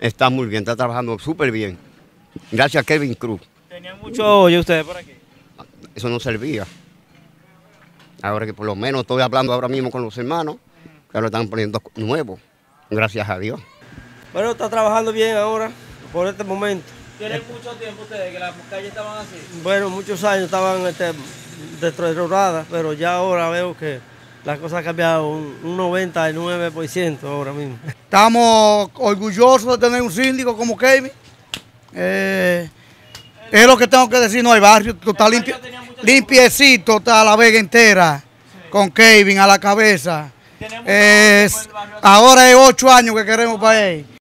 Está muy bien, está trabajando súper bien. Gracias a Kevin Cruz. ¿Tenían mucho hoyo ustedes por aquí? Eso no servía. Ahora que por lo menos estoy hablando ahora mismo con los hermanos, que lo están poniendo nuevo. Gracias a Dios. Bueno, está trabajando bien ahora, por este momento. ¿Tienen mucho tiempo ustedes que las calles estaban así? Bueno, muchos años estaban este, deterioradas, pero ya ahora veo que las cosas han cambiado un, un 99% ahora mismo. Estamos orgullosos de tener un síndico como Kevin. Eh, es lo que tengo que decir, no hay barrio, está limpio, limpiecito, está la vega entera, con Kevin a la cabeza. Es, ahora es ocho años que queremos para él.